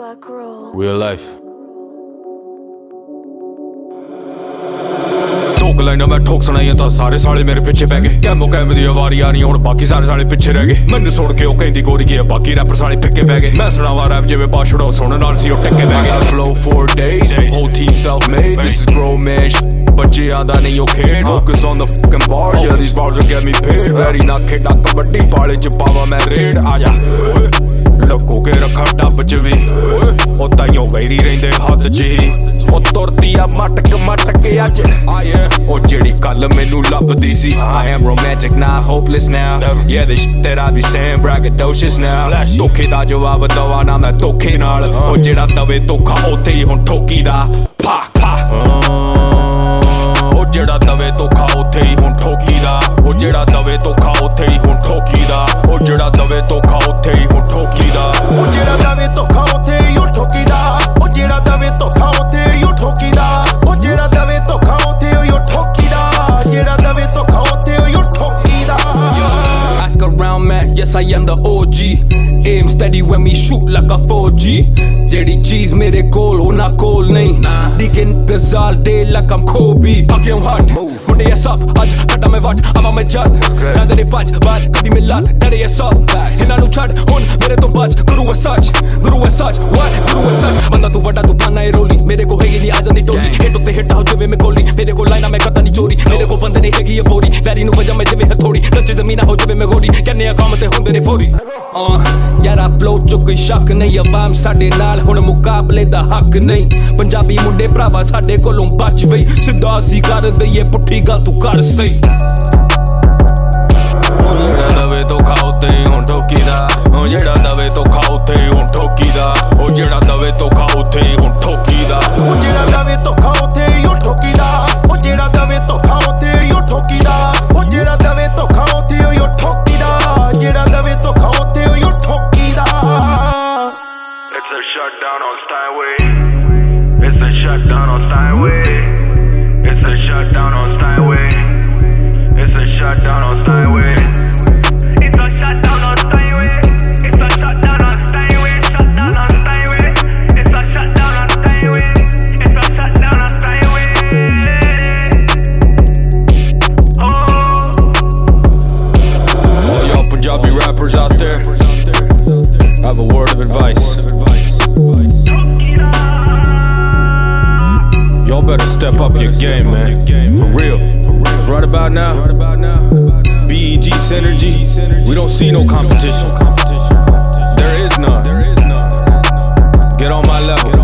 Buck roll. Real life. ਠੋਕ ਲੈਣਾ ਮੈਂ ਠੋਕ ਸੁਣਾਈਆਂ ਤਾਂ ਸਾਰੇ ਸਾਲੇ ਮੇਰੇ ਪਿੱਛੇ ਪੈ ਗਏ ਕੈਮੋ ਕੈਮ ਦੀ ਆਵਾਰੀ ਆ ਨਹੀਂ ਹੁਣ ਬਾਕੀ ਸਾਰੇ ਸਾਲੇ ਪਿੱਛੇ ਰਹਿ ਗਏ ਮੈਨੂੰ ਸੁਣ ਕੇ ਉਹ ਕਹਿੰਦੀ ਗੋਰੀ ਕੀ ਆ ਬਾਕੀ ਰੈਪਰ ਸਾਲੇ ਫਿੱਕੇ ਪੈ ਗਏ ਮੈਂ ਸੁਣਾਵਾ ਰੈਪ ਜਿਵੇਂ ਬਾਸ਼ੜੋ ਸੁਣਨ ਨਾਲ ਸੀ ਉਹ ਟੱਕੇ ਪੈ ਗਏ flow for days whole team self made this is grown man shit. ਬੱਚਿਆਂ ਦਾ ਨਹੀਂ ਉਹ ਖੇਡ focus on the fucking bars yeah these bars will get me paid very ਨਾ ਖੇਡਾ ਕਬੱਡੀ ਪਾਲੇ ਚ ਪਾਵਾ ਮੈਂ ਰੇਡ ਆ ਜਾ ਲੋਕੋ ਕੇ ਰੱਖਾ ਡੱਬ ਚ ਵੀ ਉਹ ਤਾਈਓ ਵੈਰੀ ਰਹਿੰਦੇ ਹੱਦ ਚ ਹੀ ਉਹ ਤੁਰਦੀ ਆ ਮਟਕ ਮਟਕ ਅੱਜ ਆਏ, ਉਹ ਜਿਹੜੀ ਕੱਲ ਮੈਨੂੰ ਲੱਭਦੀ ਸੀ। I am romantic not hopeless now yeah the shit that I be saying braggadocious now ਧੋਖੇ ਦਾ ਜਵਾਬ ਦਵਾ ਨਾ ਮੈਂ ਧੋਖੇ ਨਾਲ। ਉਹ ਜਿਹੜਾ ਦਵੇ ਧੋਖਾ ਉੱਥੇ ਹੀ ਹੁਣ ਠੋਕੀ ਦਾ। ਫਾ ਫਾ ਉਹ ਜਿਹੜਾ ਦਵੇ ਧੋਖਾ ਉੱਥੇ ਹੀ ਹੁਣ ਠੋਕੀ ਦਾ। ਉਹ ਜਿਹੜਾ ਦਵੇ ਧੋਖਾ ਉੱਥੇ ਹੀ yes I am the OG Aim steady when we shoot like a 4G Daddy G's मेरे कोल होना कोल नहीं Digging this all day like I'm Kobe. Again hard. Monday है सब आज खड़ा मैं वाट आवा मैं जात दादा ने पाँच बार कड़ी में लात डरे है सब हिना नु छाड़ हुन मेरे तो बच गुरु है सच गुरु है सच वाट गुरु है सच बंदा तू बड़ा तू पाना है रोली मेरे को है ये नहीं आ जाती टोली हेट होते हेट हो जबे में कोली मेरे को लाइना मैं कत ਨਹੀਂ ਚੋਰੀ। ਮੇਰੇ ਕੋ ਬੰਦੇ ਨਹੀਂ ਹੈਗੀ ਇਹ ਬੋਰੀ। ਵੈਰੀ ਨੂੰ ਵਜਾ ਮੈਂ ਜਿਵੇਂ ਹਥੋੜੀ। ਕੱਚੇ ਜ਼ਮੀਨਾਂ ਹੋ ਜਿਵੇਂ ਮੈਂ ਗੋਰੀ। ਕਹਿੰਨੇ ਆ ਕੰਮ ਤੇ ਹੁੰਦੇ ਨੇ ਫੋਰੀ। ਆ ਯਾਰਾ ਫਲੋ ਚ ਕੋਈ ਸ਼ੱਕ ਨਹੀਂ। ਆਵਾਮ ਸਾਡੇ ਨਾਲ ਹੁਣ ਮੁਕਾਬਲੇ ਦਾ ਹੱਕ ਨਹੀਂ। ਪੰਜਾਬੀ ਮੁੰਡੇ ਭਰਾਵਾ ਸਾਡੇ ਕੋਲੋਂ ਬਚ ਬਈ। ਸਿੱਧਾ ਸੀ ਕਰ ਦਈਏ ਪੁੱਠੀ ਗੱਲ ਤੂੰ ਕਰ ਸਹੀ। ਉਹ ਜਿਹੜਾ ਦਵੇ ਧੋਖਾ ਉੱਤੇ ਹੀ ਹੁਣ ਠੋਕੀ ਦਾ। ਉਹ ਜਿਹੜਾ ਦਵੇ ਧੋਖਾ ਉੱਤੇ ਹੀ ਹੁਣ ਠੋਕੀ ਦਾ। ਉਹ ਜਿਹੜਾ ਦਵੇ ਧੋਖਾ ਉੱਤੇ ਹੀ ਹੁਣ ਠੋਕੀ ਦਾ। ਉਹ ਜਿਹੜਾ ਦਵੇ ਧੋਖਾ ਉੱਥੇ shutdown on Steinway. It's a shutdown on Steinway. It's a shutdown on Steinway. Step up your game, man. For real. 'Cause right about now, BEG Synergy, we don't see no competition. There is none. Get on my level. Try to get on my level.